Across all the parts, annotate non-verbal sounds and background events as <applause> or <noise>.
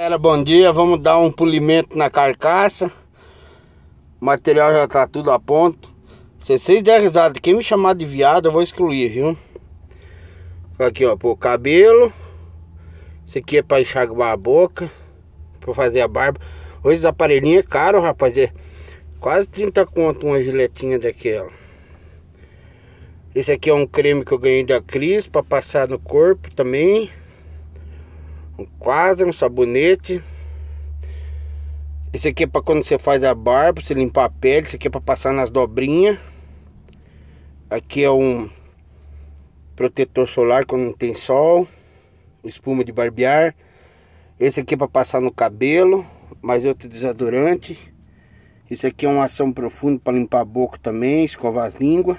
Galera, bom dia, vamos dar um polimento na carcaça. O material já tá tudo a ponto. Se vocês der risada, quem me chamar de viado eu vou excluir, viu? Aqui ó, pô, cabelo. Isso aqui é pra enxaguar a boca. Pra fazer a barba. Hoje os aparelhinhos é caro, rapaz. É quase 30 conto uma giletinha daquela Esse aqui é um creme que eu ganhei da Cris Pra passar no corpo também um quase um sabonete. Esse aqui é para quando você faz a barba, você limpar a pele. Esse aqui é para passar nas dobrinhas. Aqui é um protetor solar quando não tem sol. Espuma de barbear. Esse aqui é para passar no cabelo. Mais outro desodorante. Esse aqui é uma ação profunda para limpar a boca também, escovar as línguas.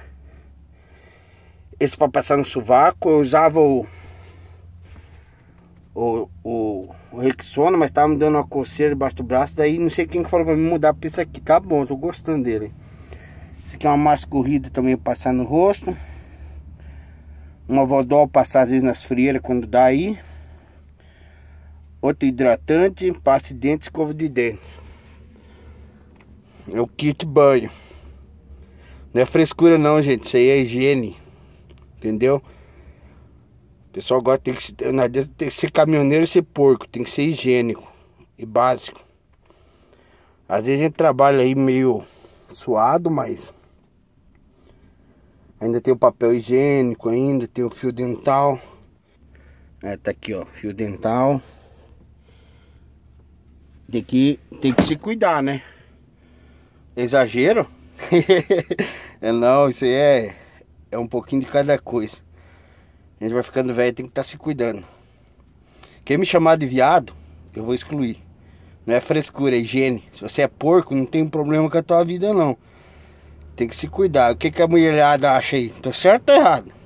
Esse para passar no sovaco. Eu usava o o, o, o Rexona, mas tava me dando uma coceira debaixo do braço. Daí não sei quem que falou pra me mudar pra isso aqui. Tá bom, tô gostando dele. Isso aqui é uma massa corrida também passar no rosto. Uma vodol passar às vezes nas frieiras quando dá aí. Outro hidratante, passe dente, escova de dente. É o kit banho. Não é frescura não, gente. Isso aí é higiene. Entendeu? Pessoal gosta tem que ter que ser caminhoneiro e ser porco, tem que ser higiênico e básico. Às vezes a gente trabalha aí meio suado, mas ainda tem o papel higiênico ainda, tem o fio dental. É, tá aqui ó, fio dental. Tem que, tem que se cuidar, né? Exagero? <laughs> é não, isso aí é, é um pouquinho de cada coisa. A gente vai ficando velho tem que estar tá se cuidando. Quem me chamar de viado, eu vou excluir. Não é frescura, é higiene. Se você é porco, não tem problema com a tua vida não. Tem que se cuidar. O que, que a mulherada acha aí? Tô certo ou errado?